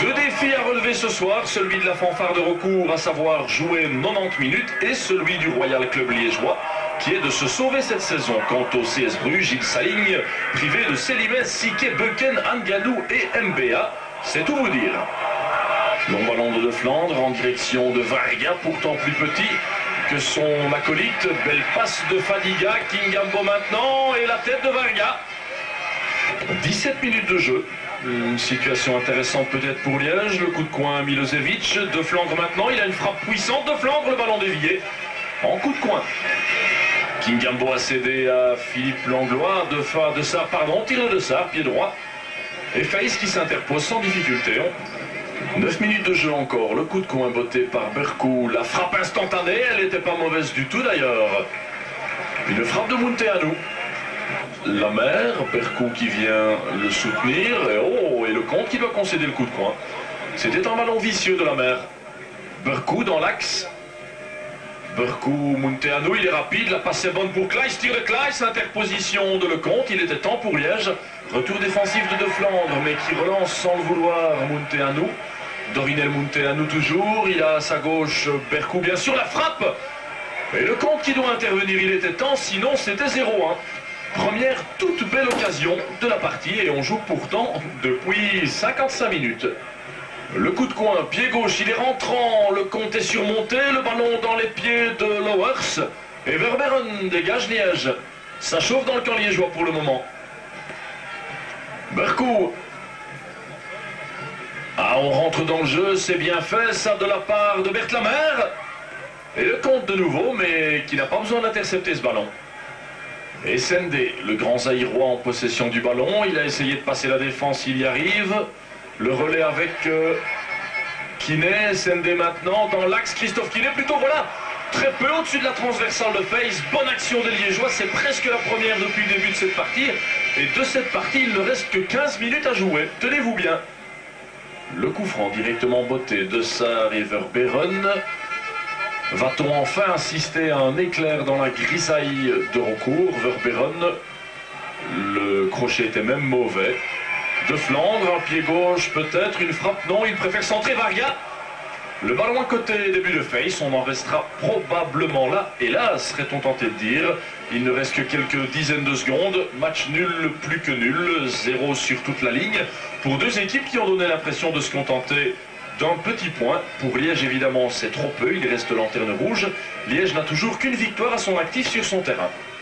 Deux défis à relever ce soir, celui de la fanfare de recours, à savoir jouer 90 minutes, et celui du Royal Club liégeois, qui est de se sauver cette saison. Quant au CS Bruges, il s'aligne, privé de Célimès, Siké, Bucken, Anganou et MBA. C'est tout vous dire. Long ballon de, de Flandre en direction de Varga, pourtant plus petit que son acolyte. Belle passe de Fadiga, Kingambo maintenant, et la tête de Varga. 17 minutes de jeu. Une situation intéressante peut-être pour Liège. Le coup de coin Milosevic. De Flandre maintenant. Il a une frappe puissante de Flandre. Le ballon dévié. En coup de coin. Kingambo a cédé à Philippe Langlois. De, fa, de Sar, pardon. Tiré de Sar, pied droit. Et Faïs qui s'interpose sans difficulté. 9 minutes de jeu encore. Le coup de coin botté par Berkou. La frappe instantanée. Elle n'était pas mauvaise du tout d'ailleurs. Une frappe de Munteanu la mer, Bercou qui vient le soutenir, et oh, et le comte qui doit concéder le coup de coin. C'était un ballon vicieux de la mer. Bercou dans l'axe. Bercou, Munteanu, il est rapide, la passe est bonne pour Kleiss, tire Kleiss, interposition de Lecomte, il était temps pour Liège. Retour défensif de De Flandre, mais qui relance sans le vouloir Munteanu. Dorinel Munteanu toujours, il a à sa gauche Bercou, bien sûr, la frappe Et le compte qui doit intervenir, il était temps, sinon c'était 0-1. Première toute belle occasion de la partie et on joue pourtant depuis 55 minutes. Le coup de coin, pied gauche, il est rentrant, le compte est surmonté, le ballon dans les pieds de Lowers. Et Verberen dégage Liège. Ça chauffe dans le camp liégeois pour le moment. Bercou. Ah, on rentre dans le jeu, c'est bien fait, ça de la part de Bert Lamer. Et le compte de nouveau, mais qui n'a pas besoin d'intercepter ce ballon. Et le grand Zaïrois en possession du ballon, il a essayé de passer la défense, il y arrive. Le relais avec euh, Kiné, maintenant dans l'axe, Christophe Kiné, plutôt voilà, très peu au-dessus de la transversale de Face. Bonne action des Liégeois, c'est presque la première depuis le début de cette partie. Et de cette partie, il ne reste que 15 minutes à jouer. Tenez-vous bien. Le coup franc directement botté de sa River Va-t-on enfin assister à un éclair dans la grisaille de recours Verberon Le crochet était même mauvais. De Flandre, un pied gauche peut-être, une frappe, non, il préfère centrer Varga. Le ballon à côté, début de face, on en restera probablement là. Là, serait-on tenté de dire, il ne reste que quelques dizaines de secondes. Match nul, plus que nul, zéro sur toute la ligne. Pour deux équipes qui ont donné l'impression de se contenter d'un petit point. Pour Liège, évidemment, c'est trop peu. Il reste lanterne rouge. Liège n'a toujours qu'une victoire à son actif sur son terrain.